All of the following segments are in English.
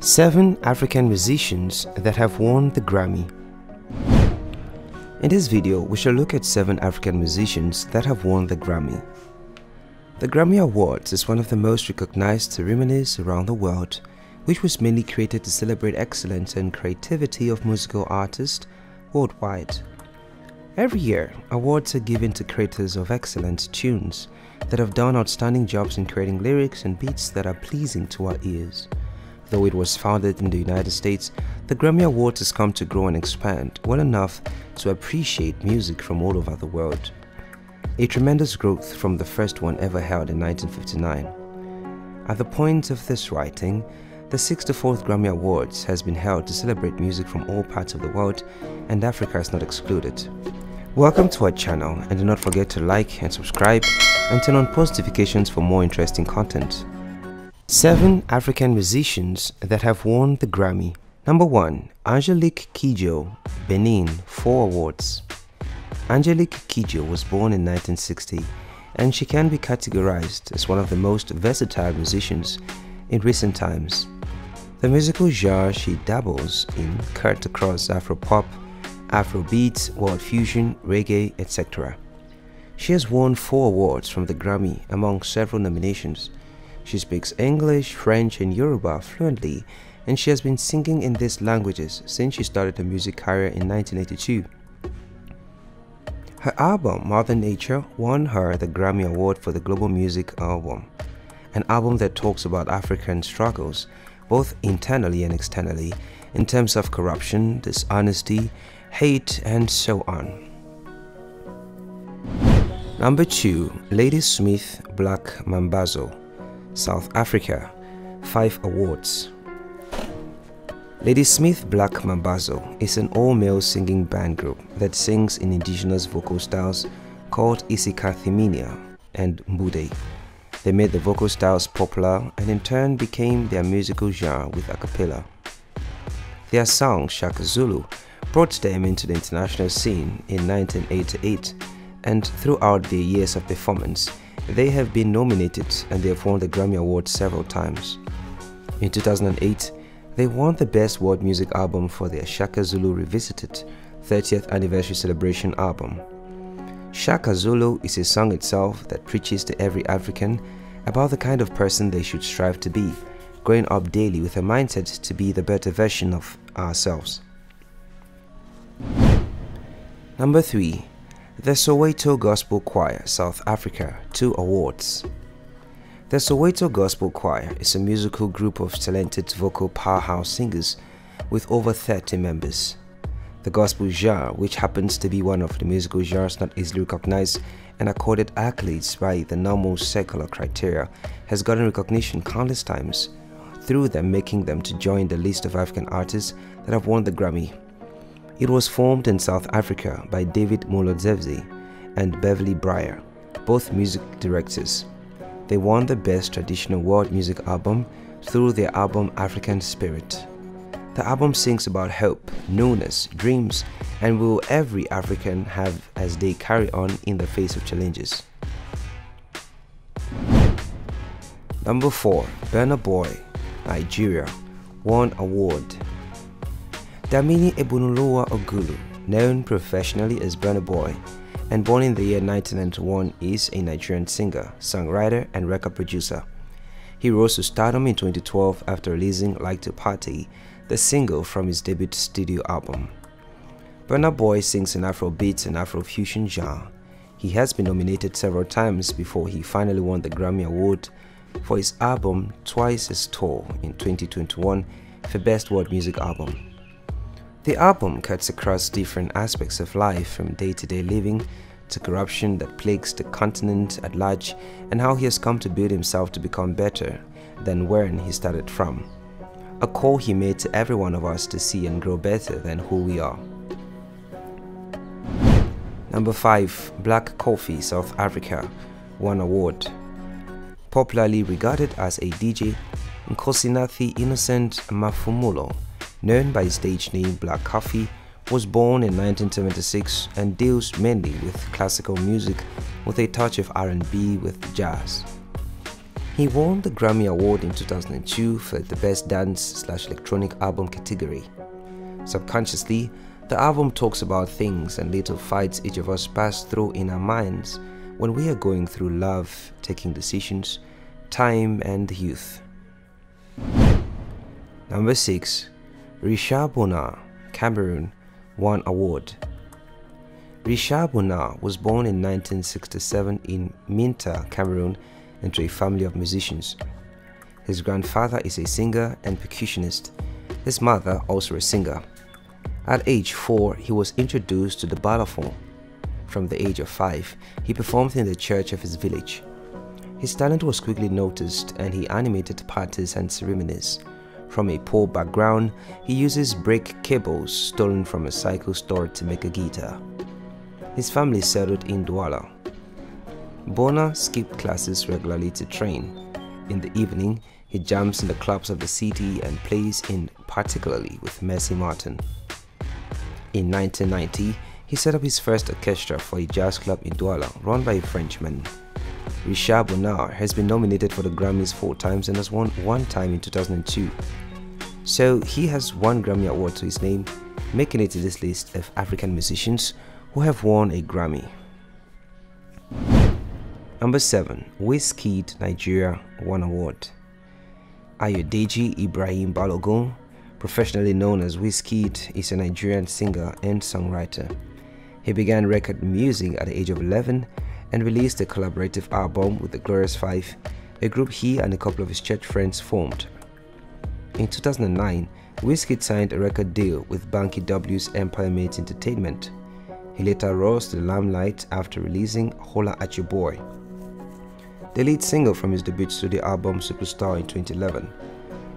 Seven African musicians that have won the Grammy. In this video, we shall look at seven African musicians that have won the Grammy. The Grammy Awards is one of the most recognized ceremonies around the world, which was mainly created to celebrate excellence and creativity of musical artists worldwide. Every year, awards are given to creators of excellent tunes that have done outstanding jobs in creating lyrics and beats that are pleasing to our ears. Though it was founded in the United States, the Grammy Awards has come to grow and expand well enough to appreciate music from all over the world. A tremendous growth from the first one ever held in 1959. At the point of this writing, the 64th Grammy Awards has been held to celebrate music from all parts of the world, and Africa is not excluded. Welcome to our channel and do not forget to like and subscribe and turn on post notifications for more interesting content. 7 African musicians that have won the Grammy. Number 1. Angelique Kidjo, Benin, 4 awards. Angelique Kidjo was born in 1960 and she can be categorized as one of the most versatile musicians in recent times. The musical genre she dabbles in cut across Afropop, Afrobeat, world fusion, reggae, etc. She has won four awards from the Grammy among several nominations. She speaks English, French, and Yoruba fluently, and she has been singing in these languages since she started her music career in 1982. Her album, Mother Nature, won her the Grammy Award for the Global Music Album, an album that talks about African struggles, both internally and externally, in terms of corruption, dishonesty, hate, and so on. Number 2. Ladysmith Black Mambazo, South Africa, 5 awards. Ladysmith Black Mambazo is an all-male singing band group that sings in indigenous vocal styles called isicathamiya and mbube. They made the vocal styles popular and in turn became their musical genre with a cappella. Their song Shaka Zulu brought them into the international scene in 1988 and throughout their years of performance, they have been nominated and they have won the Grammy Award several times. In 2008, they won the Best World Music Album for their Shaka Zulu Revisited 30th Anniversary Celebration album. Shaka Zulu is a song itself that preaches to every African about the kind of person they should strive to be, growing up daily with a mindset to be the better version of ourselves. Number 3. The Soweto Gospel Choir, South Africa, 2 awards. The Soweto Gospel Choir is a musical group of talented vocal powerhouse singers with over 30 members. The gospel genre, which happens to be one of the musical genres not easily recognized and accorded accolades by the normal secular criteria, has gotten recognition countless times, through them making them to join the list of African artists that have won the Grammy it was formed in South Africa by David Mulovhedzi and Beverly Bryer, both music directors. They won the Best Traditional World Music Album through their album African Spirit. The album sings about hope, newness, dreams, and will every African have as they carry on in the face of challenges. Number 4. Burna Boy, Nigeria, won award Damini Ebunoluwa Ogulu, known professionally as Burna Boy, and born in the year 1991, is a Nigerian singer, songwriter, and record producer. He rose to stardom in 2012 after releasing Like to Party, the single from his debut studio album. Burna Boy sings in Afrobeat and Afrofusion genre. He has been nominated several times before he finally won the Grammy Award for his album Twice as Tall in 2021 for Best World Music Album. The album cuts across different aspects of life from day-to-day -day living to corruption that plagues the continent at large and how he has come to build himself to become better than where he started from. A call he made to every one of us to see and grow better than who we are. Number 5. Black Coffee South Africa won award. Popularly regarded as a DJ, Nkosinathi Innocent Maphumulo known by his stage name Black Coffee, was born in 1976 and deals mainly with classical music with a touch of R&B with jazz. He won the Grammy Award in 2002 for the Best Dance slash Electronic Album category. Subconsciously, the album talks about things and little fights each of us pass through in our minds when we are going through love, taking decisions, time, and youth. Number 6. Richard Bona, Cameroon, won award. Richard Bona was born in 1967 in Minta, Cameroon, into a family of musicians. His grandfather is a singer and percussionist, his mother also a singer. At age 4, he was introduced to the balafon. From the age of 5, he performed in the church of his village. His talent was quickly noticed and he animated parties and ceremonies. From a poor background, he uses brake cables stolen from a cycle store to make a guitar. His family settled in Douala. Bona skipped classes regularly to train. In the evening, he jams in the clubs of the city and plays in particularly with Messi Martin. In 1990, he set up his first orchestra for a jazz club in Douala run by a Frenchman. Richard Bona has been nominated for the Grammys four times and has won one time in 2002. So he has one Grammy Award to his name, making it to this list of African musicians who have won a Grammy. Number 7. Wizkid Nigeria One Award Ayodeji Ibrahim Balogun, professionally known as Wizkid, is a Nigerian singer and songwriter. He began record music at the age of 11 and released a collaborative album with the Glorious Five, a group he and a couple of his church friends formed. In 2009, Wizkid signed a record deal with Banky W's Empire Mate Entertainment. He later rose to the limelight after releasing Holla at Your Boy, the lead single from his debut studio album Superstar in 2011.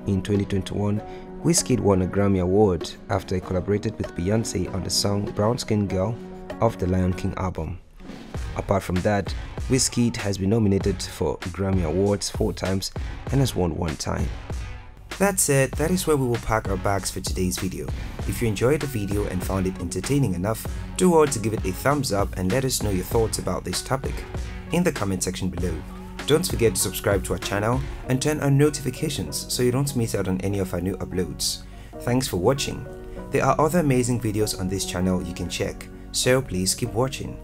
In 2021, Wizkid won a Grammy Award after he collaborated with Beyonce on the song Brown Skin Girl of the Lion King album. Apart from that, Wizkid has been nominated for Grammy Awards four times and has won one time. That's it, that is where we will pack our bags for today's video. If you enjoyed the video and found it entertaining enough, do well to give it a thumbs up and let us know your thoughts about this topic in the comment section below. Don't forget to subscribe to our channel and turn on notifications so you don't miss out on any of our new uploads. Thanks for watching. There are other amazing videos on this channel you can check, so please keep watching.